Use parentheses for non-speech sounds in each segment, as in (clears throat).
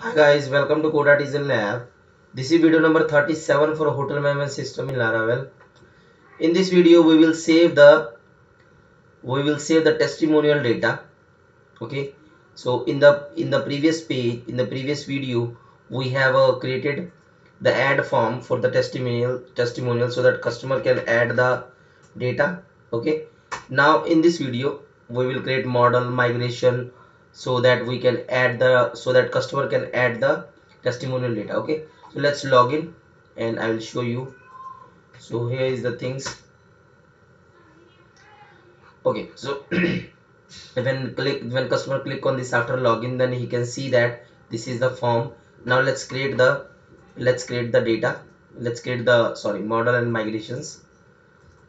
Hi guys, welcome to Code Lab. This is video number 37 for hotel management system in Laravel. In this video, we will save the we will save the testimonial data. Okay, so in the in the previous page in the previous video, we have uh, created the add form for the testimonial testimonial so that customer can add the data. Okay, now in this video, we will create model migration so that we can add the so that customer can add the testimonial data okay? So let's log in and i will show you. So here is the things. Okay so (clears throat) when click when customer click on this after login then he can see that this is the form. Now let's create the let's create the data. Let's create the sorry model and migrations.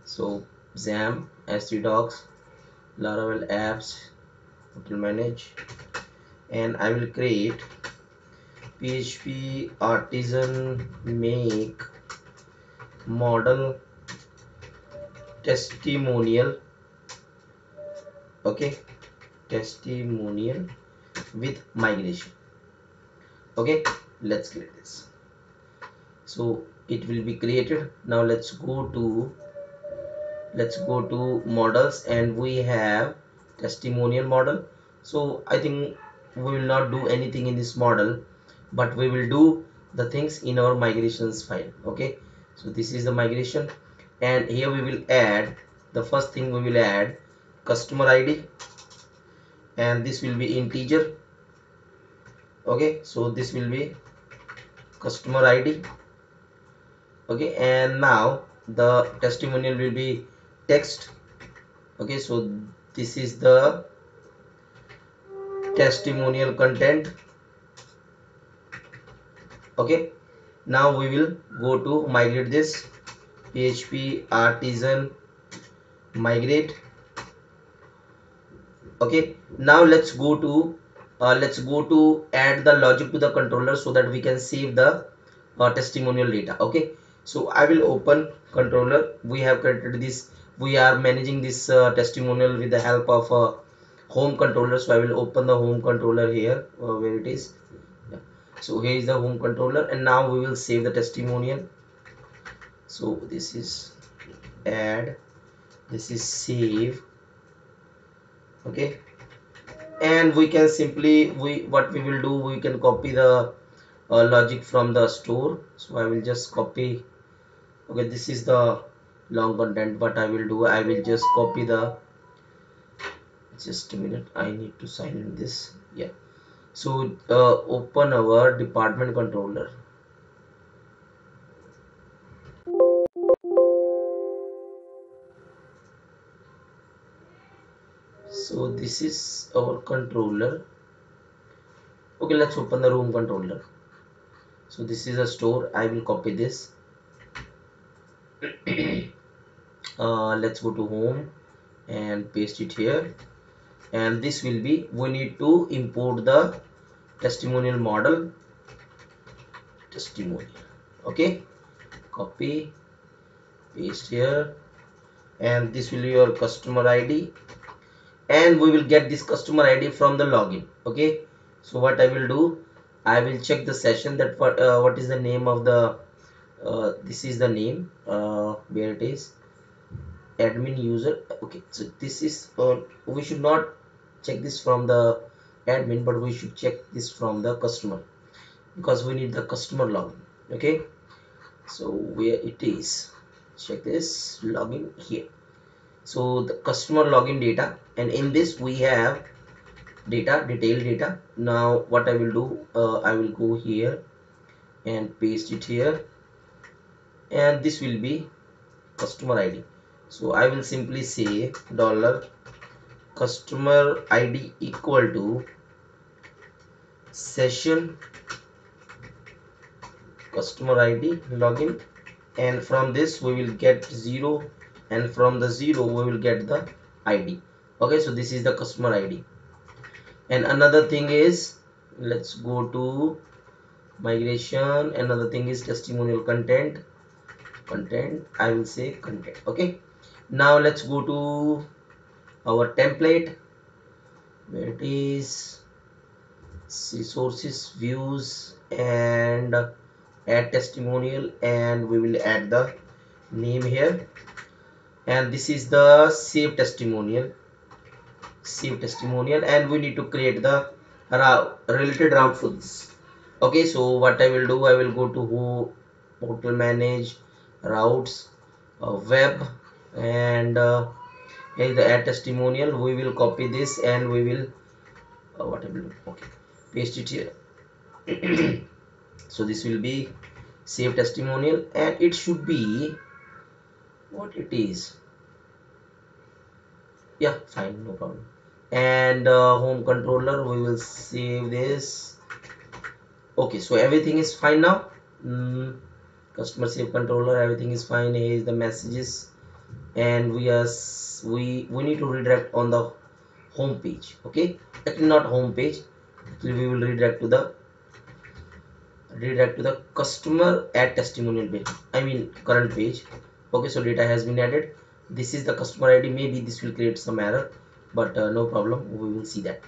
So xampp htdocs laravel apps hotel manage. And I will create PHP artisan make model testimonial. Okay? Testimonial with migration. Okay? Let's create this. So it will be created. Now let's go to let's go to models and we have testimonial model. So I think we will not do anything in this model but we will do the things in our migrations file okay? So this is the migration and here we will add the first thing we will add customer id and this will be integer okay? So this will be customer id okay? And now the testimonial will be text okay? So this is the testimonial content. Okay. Now we will go to migrate this. Php artisan migrate. Okay. Now let's go to uh, let's go to add the logic to the controller so that we can save the uh, testimonial data. Okay. So i will open controller. We have created this we are managing this uh, testimonial with the help of a home controller. So i will open the home controller here uh, where it is. So here is the home controller and now we will save the testimonial. So this is add. This is save. Okay. And we can simply we what we will do we can copy the uh, logic from the store. So i will just copy. Okay this is the long content what i will do i will just copy the just a minute i need to sign in this yeah. So uh, open our department controller. So this is our controller. Okay let's open the room controller. So this is a store i will copy this (clears throat) uh, let's go to home and paste it here. And this will be we need to import the testimonial model. Testimonial. Okay. Copy paste here. And this will be your customer id and we will get this customer id from the login. Okay. So what i will do i will check the session that what uh, what is the name of the uh, this is the name uh, where it is admin user. Okay so this is uh, we should not check this from the admin but we should check this from the customer because we need the customer login. Okay so where it is check this login here. So the customer login data and in this we have data detailed data. Now what i will do uh, i will go here and paste it here. And this will be customer id so i will simply say dollar customer id equal to session customer id login. And from this we will get 0 and from the 0 we will get the id okay so this is the customer id and another thing is let's go to migration. Another thing is testimonial content. Content i will say content. Okay now let's go to our template. Where it is. Sources views and add testimonial and we will add the name here. And this is the save testimonial. Save testimonial and we need to create the related route for this. Okay so what i will do i will go to who portal manage routes uh, web and uh, here is the add testimonial we will copy this and we will uh, what i will okay paste it here. (clears throat) So this will be save testimonial and it should be what it is. Yeah fine no problem. And uh, home controller we will save this. Okay so everything is fine now? Mm, customer save controller everything is fine. Here is the messages and we are we we need to redirect on the home page okay? Actually not home page. Actually we will redirect to the redirect to the customer add testimonial page i mean current page. Okay so data has been added. This is the customer id maybe this will create some error but uh, no problem. We will see that.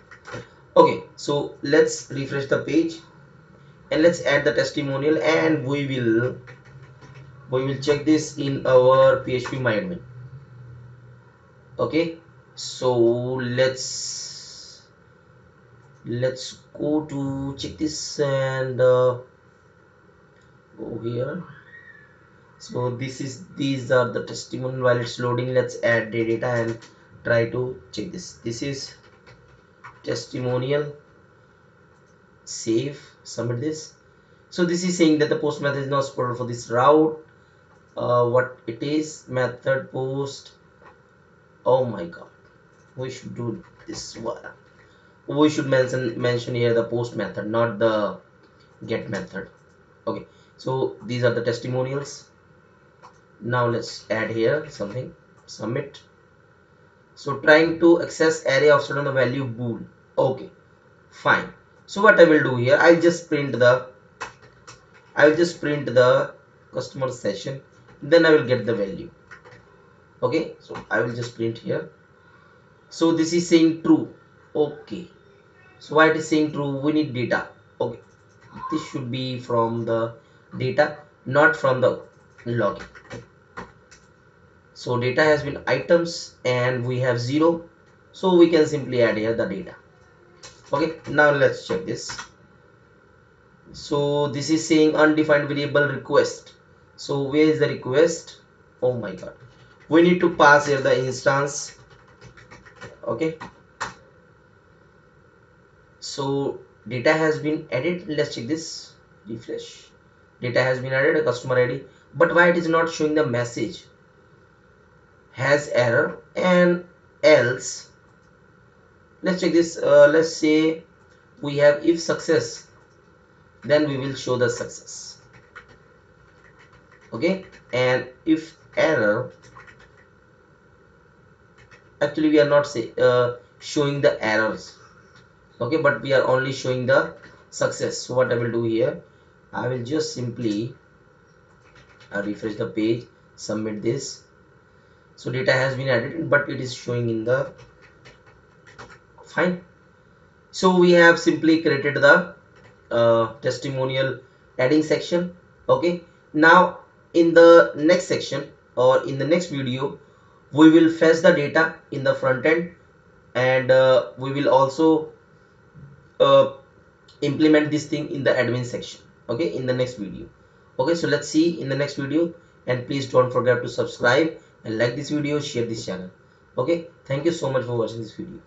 Okay so let's refresh the page and let's add the testimonial and we will we will check this in our php myadmin okay? So let's let's go to check this and uh, go here. So this is these are the testimonial while it's loading let's add the data and try to check this. This is testimonial. Save. Submit this. So this is saying that the post method is not supported for this route uh, what it is method post oh my god. We should do this one. We should mention mention here the post method not the get method. Okay. So these are the testimonials. Now let's add here something. Submit. So trying to access array of student the value bool. Okay. Fine. So what i will do here i'll just print the i'll just print the customer session then i will get the value. Okay so i will just print here. So this is saying true. Okay. So why it is saying true? We need data. Okay. This should be from the data not from the login. So data has been items and we have zero. So we can simply add here the data. Okay now let's check this. So this is saying undefined variable request so where is the request? Oh my god. We need to pass here the instance. Okay. So data has been added. Let's check this. Refresh. Data has been added. A customer id but why it is not showing the message? Has error. And else let's check this. Uh, let's say we have if success then we will show the success okay? And if error actually we are not say, uh, showing the errors. Okay? But we are only showing the success. So what I will do here I will just simply uh, refresh the page submit this. So data has been added but it is showing in the fine. So we have simply created the uh, testimonial adding section. Okay? Now in the next section or in the next video we will fetch the data in the front end and uh, we will also uh, implement this thing in the admin section okay in the next video. Okay so let's see in the next video and please don't forget to subscribe and like this video share this channel. Okay thank you so much for watching this video